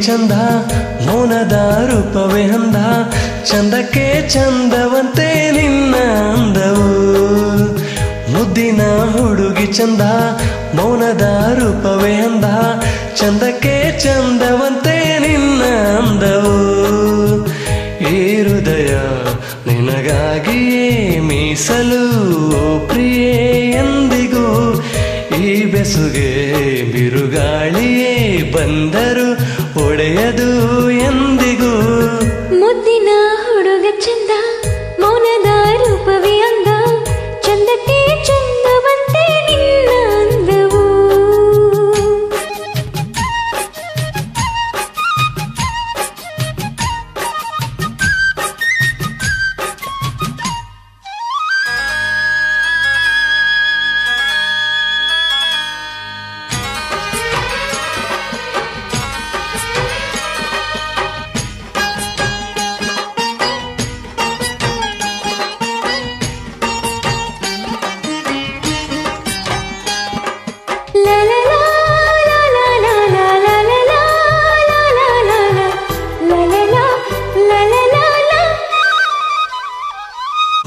ಚಂದ, ಮೌನದ ರೂಪವೇ ಅಂದ. ಚಂದಕ್ಕೆ ಚಂದವಂತೆ ನಿನ್ನ ಅಂದವು. ಮುದ್ದಿನ ಹುಡುಗಿ ಚಂದ, ಮೌನದ ರೂಪವೇ ಅಂದ. ಚಂದಕ್ಕೆ ಚಂದವಂತೆ ನಿನ್ನ ಅಂದವು. ಈ ಹೃದಯ ನಿನಗಾಗಿಯೇ ಮೀಸಲು ಪ್ರಿಯೆ ಎಂದಿಗೂ. ಈ ಬೆಸುಗೆ ಬಿರುಗಾಳಿಯೇ ಬಂದರು. ಒಡೆಯದು ಎಂದಿಗೂ. ಮುದ್ದಿನ ಹುಡುಗ ಚಂದ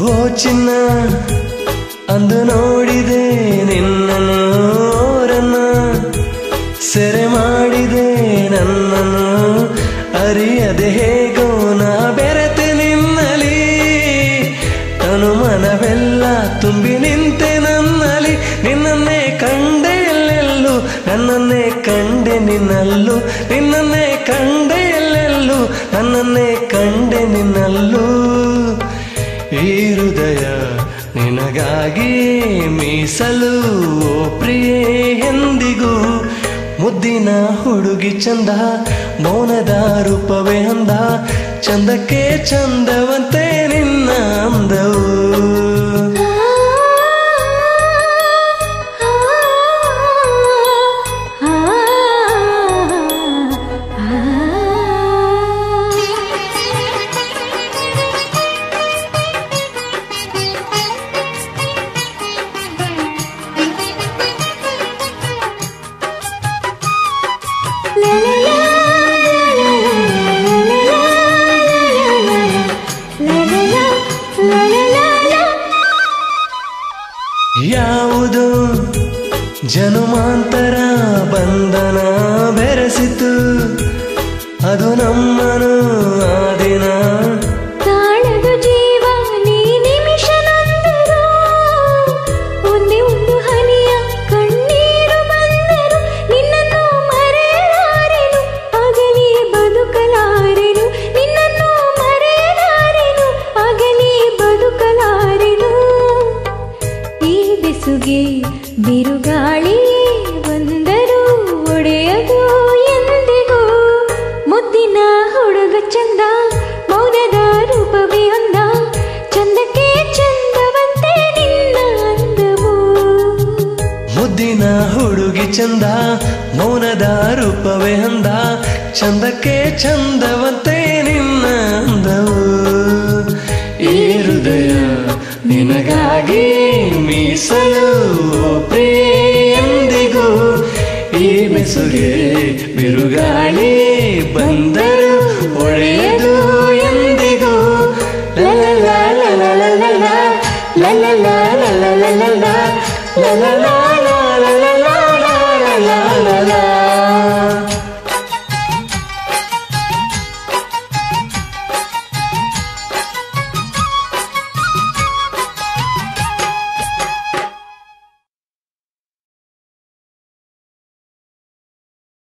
ಓ ಚಿನ್ನ, ಅಂದು ನೋಡಿದೆ ನಿನ್ನೋರನ್ನ ಸೆರೆ ಮಾಡಿದೆ ನನ್ನನ್ನು, ಅರಿಯದೆ ಹೇಗೋ ನಾ ಬೆರೆತೆ ನಿನ್ನಲಿ ತನು ಮನವೆಲ್ಲ ತುಂಬಿ ನಿಂತೆ ನನ್ನಲಿ ನಿನ್ನನ್ನೇ ಕಂಡೆ ಎಲ್ಲೆಲ್ಲೂ, ನನ್ನನ್ನೇ ಕಂಡೆ ನಿನ್ನಲ್ಲೂ, ನಿನ್ನನ್ನೇ ಕಂಡೆ ಎಲ್ಲೆಲ್ಲೂ, ನನ್ನನ್ನೇ ಕಂಡೆ ನಿನ್ನಲ್ಲೂ. ಈ ಹೃದಯ ನಿನಗಾಗಿ ಮೀಸಲು ಪ್ರಿಯೇ ಎಂದಿಗೂ ಮುದ್ದಿನ ಹುಡುಗಿ ಚಂದ ಮೌನದ ರೂಪವೇ ಅಂದ ಚಂದಕ್ಕೆ ಚಂದವಂತೆ ಯಾವುದು ಜನುಮಾಂತರ ಬಂಧನ ಬೆರೆಸಿತು ಅದು ನಮ್ಮನು ಆ ದಿನ ಚಂದ ಮೌನದ ರೂಪವೇ ಅಂದ ಚಂದಕ್ಕೆ ಚಂದವಂತೆ ನಿನ್ನ ಅಂದವು ಈ ಹೃದಯ ನಿನಗಾಗಿ ಮೀಸಲು ಎಂದಿಗೂ ಈ ಬೆಸುಗೆ ಬಿರುಗಾಳಿ ಬಂದರು ಒಳೆಯದು ಎಂದಿಗೂ ಲಲ ಲಲ ಲಲ ಲಲ ಲಲ